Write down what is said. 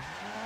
Mm-hmm.